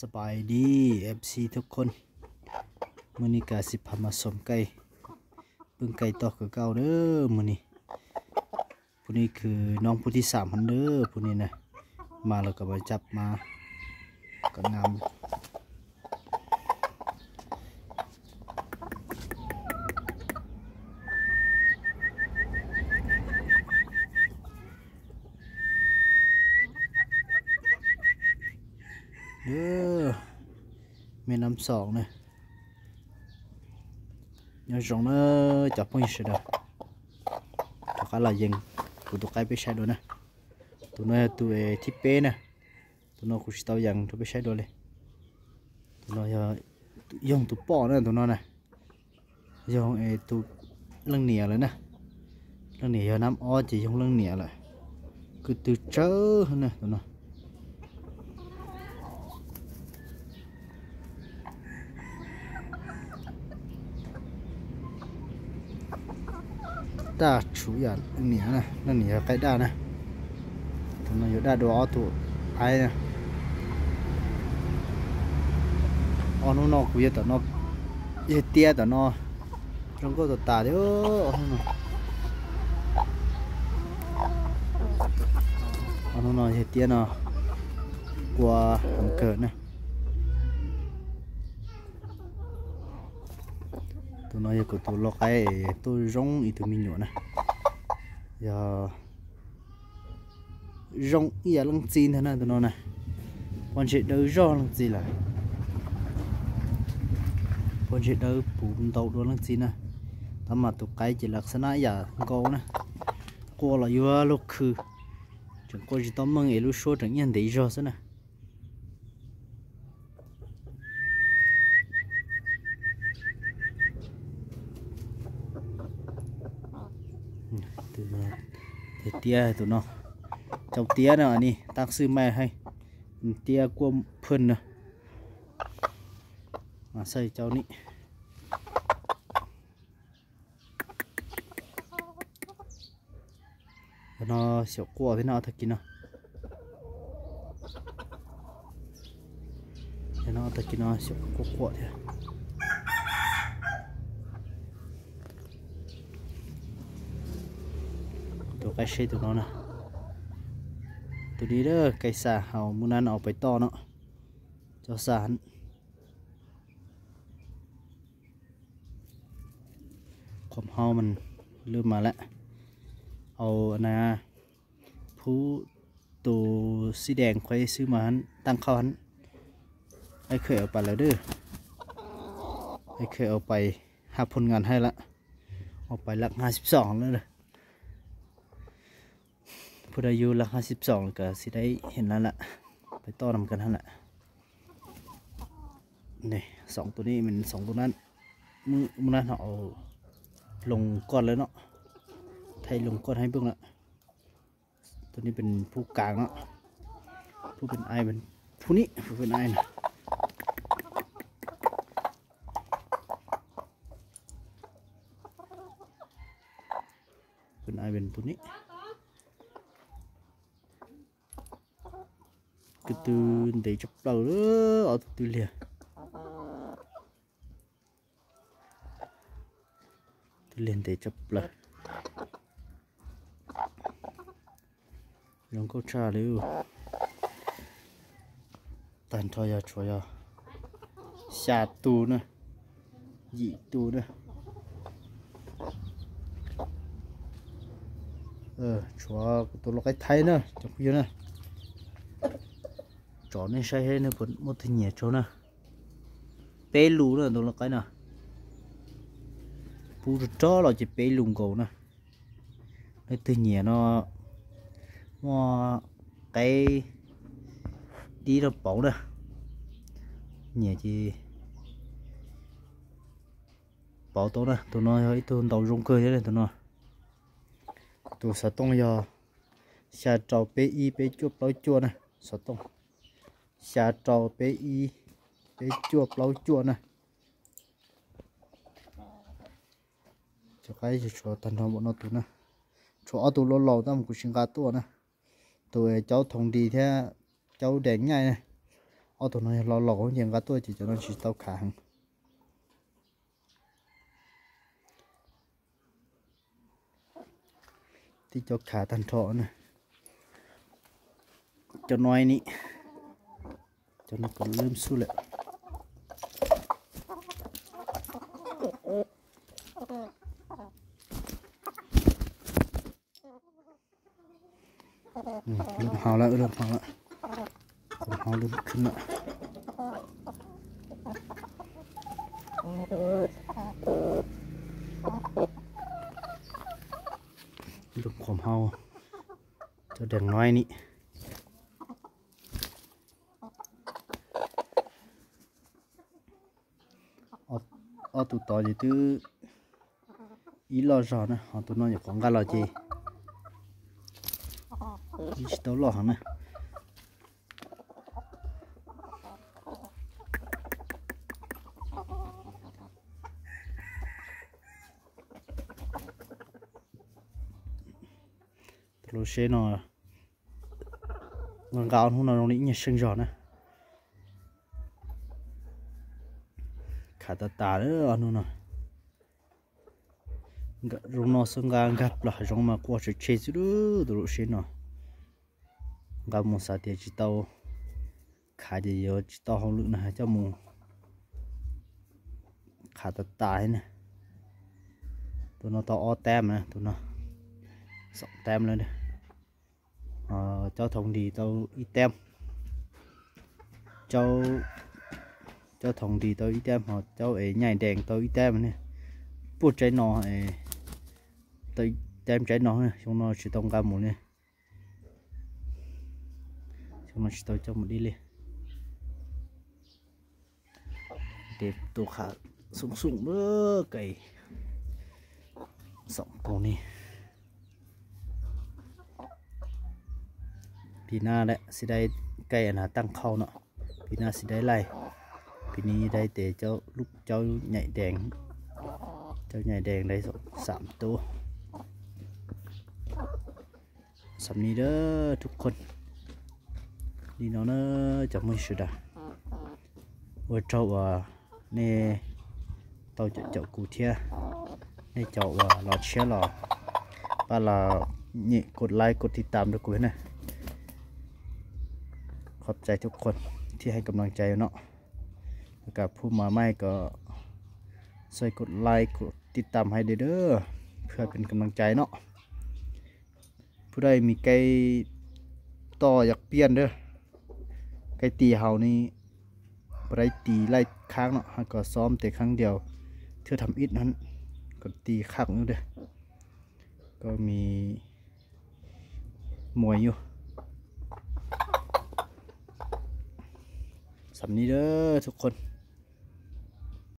สบายดีเอฟซีทุกคนมือนี้กาสิพามาสมไก่เบิ่งไก่ตอกคือเก่าเด้อมือนี้ผู้นี้คือน้องผู้ที่สามพันเด้อผู้นี้นะมาแล้วก็ไปจับมาก็งาม mình năm sọn này. Nhớ rong nó chọc phong sẽ đâu chọc khá là dừng. Của tụi cái bên sai đó nè. Tụi nó tụi thiết bé nè. Tụi nó cũng chỉ tao dần tụi bên sai đó lên tụi nó giờ dùng tụi bỏ nữa tụi nó nè. Dùng ờ, tụi lưng nìa rồi nè. Lưng nìa giờ nắm o chỉ dùng lưng nìa lại. Cứ từ chớ nè tụi nó. Đa chủ yếu nỉa này nó nỉa cái đa này. Tụi nó đa đồ tụ ai nè ông nó nó cũng tao nó ये tia tao nó. Trong có tao ta đấy ông nó nó ये tia nó. Qua hàng cờ này. Tôi nói giờ của tôi lo cái tôi rong ít tôi mình nhổ nè giờ, rong giờ lăng chín thế này tôi nói nè còn chuyện đâu rong lăng chín lại. Còn chuyện đâu bùn tàu đồ lăng chín nè tao mà tôi cái chỉ là sana giờ câu nè cô là vừa lúc khử chẳng có gì tao mong ấy lúc số chẳng nhận thấy rõ thế này từ từ tia tụi nó. Trong tia nào nè tăng sư mẹ hay. Tia của phân nè mà xây cháu nị. Nó xỉu cua thế nào thật kì nó. Thế nào thật kì nó xỉu cua cua thế à. Tụi cái xe tụi nó nè tụi đi đó cây xà hào muốn ăn ở bãi to nó cho xà hắn ความเฮามันเริ่มมาแล้ว เอานะผู้ตัวสีแดงค่อยซื้อมาหันตั้งเข้าหันไอ้เคยเอาไปแล้วเด้อไอ้เคยเอาไปหาผลงานให้ละเอาไปลักห้าสิบสองแล้วเลย ผู้ใดอยู่หลักห้าสิบสองก็สิได้เห็นแล้วล่ะ ไปต่อนำกันนั่นแหละนี่สองตัวนี้มันสองตัวนั้นมือมือนั้นเอาลงก้อนเลยเนาะไทยลงก้อนให้เบิ่งละตัวนี้เป็นผู้กลางเนาะผู้เป็นไอเป็นผู้นี้ผู้เป็นไอนะเป็นไอเป็นตัวนี้ từ từ để chụp đầu nữa ở từ liền. Từ liền để chụp lại. Lòng câu trà lưu tàn thôi à chúa à. Xà tù nữa dị tù nữa ờ chúa tôi lo cái thay nữa chẳng kia nữa chó nên say hết nên vẫn một thứ nhẹ chó nè bé lú nữa đó là cái nào. Bù cho là chỉ bé lùng cầu nè cái thứ nhẹ nó mà cái đi nó bóng nè nhẹ chỉ bảo tôi nè tôi nói hơi tôi đầu rung cơ thế này tôi nói tôi sẽ tông giờ sẽ trâu bé y bé chuột, bao chua nè sẽ tông xà trò bé y bé chua lâu chua nè. Cho cái gì cho thành thong bọn nó tụ nè cho tụ lâu lâu tao cũng sinh cá tua nè tụi cháu thùng đi thế, cháu đèn ngay nè ở tụi nó lâu lỏ những cá tôi chỉ cho nó chỉ tao khả hàng thì cho khả thành thọ này cho nói จนักเริ่มสู้เลยเริ่มเฮาแล้วเริ่มเฮาแล้วเฮาเริ่มขึ้นละเลมขมเฮาเจ้าแดงน้อยนี่ Ờ, ở tụ tỏ gì chứ ý lo rõ nè. Ờ, Họ tụ nó nhập quảng cáo lo gì ý tao lo hả nè. Lo xe nó quảng cáo không nào nó nhẹ sinh rõ nè. Khá ta ta đó anh nó rung nó xong gang gặp là rung mà qua chơi chơi chứ đó đồ xe nó. Gặp một sao thì chỉ tao khá thì giờ chỉ tao không lượng này cho mù. Khá ta ta nè. Tụi nó tao o tem nè tụi nó. Sọc tem lên đây ờ, cho thông đi tao ít tem. Cho cho thòng đi tôi tem họ cho ấy nhảy đèn tôi tem này. Bút trái nó ấy tôi tem trái nó này. Chúng nó chỉ tông cam một này. Chúng nó chỉ tôi cho một đi liền, để tôi khả sung súng nữa cái sọng cổ này. Thì na đấy sẽ đây cây là tăng khâu nọ thì na sẽ đây ปีนี้ได้แต่เจ้าลูกเจ้าใหญ่แดง เจ้าใหญ่แดงได้สามตัวสำนีเด้อทุกคนนี่น้องเนอจะไม่ชุดอะว่าเจ้าว่าเน่เต่าจะเจ้ากูเทียเน่เจ้าว่าหลอดเชีอหลอป้าเราเนี่ยกดไลค์กดติดตามด้วยกูนะขอบใจทุกคนที่ให้กำลังใจเนาะ กับผู้มาใหม่ก็ช่วยกดไลค์กดติดตามให้เด้อเพื่อเป็นกำลังใจเนาะผู้ใดมีไก่ต่ออยากเปลี่ยนเด้อไก่ตีเฮานี่ไรตีไล่ค้างเนาะก็ซ้อมแต่ครั้งเดียวเพื่อทำอิดนั้นก็ตีค้างอยู่เด้อก็มีมวยอยู่สำนี้เด้อทุกคน